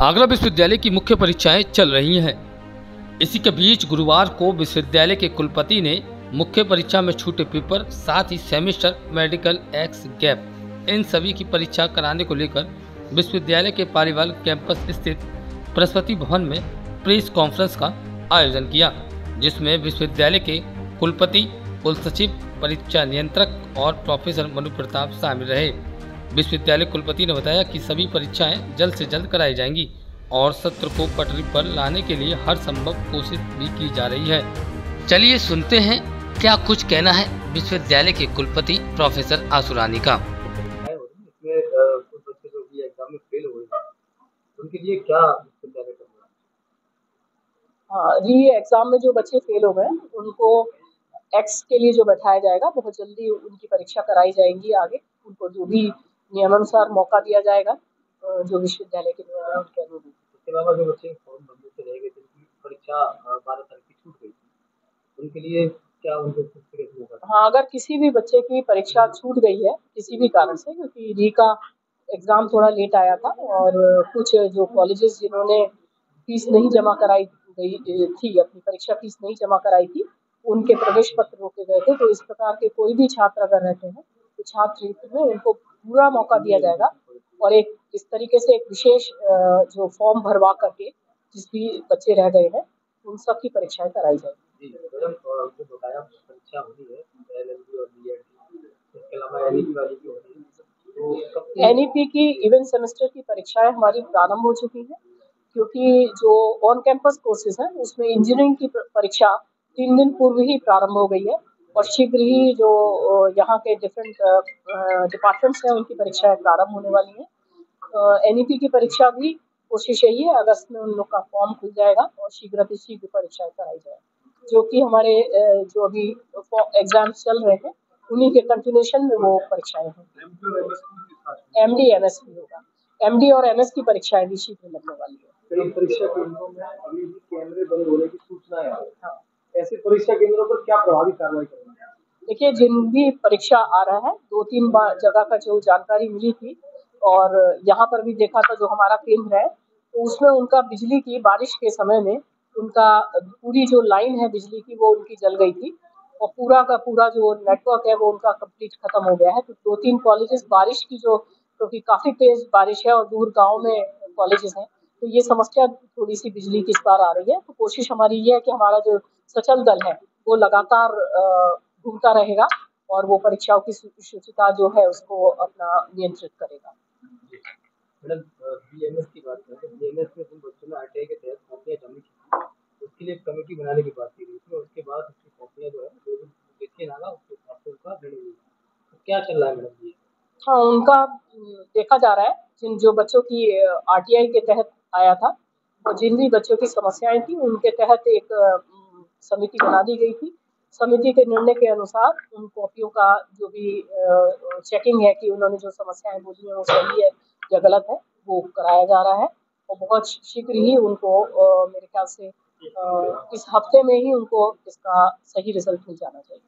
आगरा विश्वविद्यालय की मुख्य परीक्षाएँ चल रही हैं। इसी के बीच गुरुवार को विश्वविद्यालय के कुलपति ने मुख्य परीक्षा में छूटे पेपर, साथ ही सेमेस्टर, मेडिकल, एक्स, गैप, इन सभी की परीक्षा कराने को लेकर विश्वविद्यालय के पालीवाल कैंपस स्थित बृहस्पति भवन में प्रेस कॉन्फ्रेंस का आयोजन किया, जिसमें विश्वविद्यालय के कुलपति कुल सचिव परीक्षा नियंत्रक और प्रोफेसर मनु प्रताप शामिल रहे। विश्वविद्यालय कुलपति ने बताया कि सभी परीक्षाएँ जल्द से जल्द कराई जाएँगी और सत्र को पटरी पर लाने के लिए हर संभव कोशिश भी की जा रही है। चलिए सुनते हैं क्या कुछ कहना है विश्वविद्यालय के कुलपति प्रोफेसर आसुरानी का। इसमें कुछ बच्चे जो भी एग्ज़ाम में फेल हुए हैं उनके लिए क्या विश्वविद्यालय कर रहा री एग्ज़ाम में जो बच्चे फेल हो गए उनको एक्स के लिए जो बैठाया जाएगा बहुत जल्दी उनकी परीक्षा कराई जाएँगी आगे उनको जो भी नियमानुसार मौका दिया जाएगा जो विश्वविद्यालय के नियम है उनके अनुरूप इसके अलावा जो बच्चे फॉर्म भरने से रह गए थे परीक्षा बारह तारीख की छूट गई थी। उनके लिए क्या उनको किस तरह से होगा? हाँ अगर किसी भी बच्चे की परीक्षा छूट गई है किसी भी कारण से क्योंकि री का एग्ज़ाम थोड़ा लेट आया था और कुछ जो कॉलेजेस जिन्होंने फ़ीस नहीं जमा कराई गई थी अपनी परीक्षा फ़ीस नहीं जमा कराई थी उनके प्रवेश पत्र रोके गए थे। तो इस प्रकार के कोई भी छात्र अगर रहते हैं तो छात्र में उनको पूरा मौका दिया जाएगा। और एक इस तरीके से एक विशेष जो फॉर्म भरवा करके जिस भी बच्चे रह गए हैं उन सब की परीक्षाएँ कराई जाएगी। एन ई एन की इवेंट सेमेस्टर की परीक्षाएँ हमारी प्रारंभ हो चुकी है क्योंकि जो ऑन कैंपस कोर्सेज हैं उसमें इंजीनियरिंग की परीक्षा तीन दिन पूर्व ही प्रारंभ हो गई है। और शीघ्र ही जो यहाँ के डिफरेंट डिपार्टमेंट्स हैं उनकी परीक्षाएँ प्रारंभ होने वाली हैं। एन की परीक्षा भी कोशिश यही है अगस्त में उन लोग का फॉर्म खुल जाएगा और शीघ्र शीघ्र परीक्षाएँ कराई जाएगी जो कि हमारे जो अभी एग्ज़ाम्स चल रहे हैं उन्हीं के कंटिन्यूशन में वो परीक्षाएँ होंगी। एम डी एम एस भी होगा। एम डी और एम एस की परीक्षाएँ भी शीघ्र लगने वाली है। परीक्षा केंद्रों में अभी भी कैमरे बंद होने की रही हाँ। है। ऐसे परीक्षा केंद्रों पर क्या प्रभावी कार्रवाई करनी है देखिए, जिन भी परीक्षा आ रहा है दो तीन बार जगह का जो जानकारी मिली थी और यहाँ पर भी देखा था जो हमारा केंद्र है तो उसमें उनका बिजली की, बारिश के समय में उनका पूरी जो लाइन है बिजली की, वो उनकी जल गई थी और पूरा का पूरा जो नेटवर्क है, वो उनका कंप्लीट खत्म हो गया है। तो दो तीन कॉलेजेस बारिश की जो, क्योंकि तो काफ़ी तेज बारिश है और दूर गाँव में कॉलेजेस हैं तो ये समस्या थोड़ी सी बिजली की इस बार आ रही है। तो कोशिश हमारी ये है कि हमारा जो सचल दल है, वो लगातार अ, रहेगा और वो परीक्षाओं की शुचिता जो है उसको अपना नियंत्रित करेगा। मैडम बीएमएस की बात करें तो बीएमएस में जिन बच्चों ने आरटीआई के तहत कॉपियाँ जमा की उसके लिए कमेटी बनाने की बात की गई थी उसके बाद उसकी कॉपियाँ जो है जो भी देखिए ना ना उसके हिसाब उसका निर्णय लिया तो क्या चल रहा है मैडम हाँ उनका देखा जा रहा है जिन जो बच्चों की आरटीआई के तहत आया था और जिन भी बच्चों की समस्याएँ थी उनके तहत एक समिति बना दी गई थी। समिति के निर्णय के अनुसार उन कॉपियों का जो भी चेकिंग है कि उन्होंने जो समस्याएँ बोली हैं वो सही है या गलत है, वो कराया जा रहा है। और बहुत शीघ्र ही उनको मेरे ख्याल से इस हफ़्ते में ही उनको इसका सही रिज़ल्ट मिल जाना चाहिए।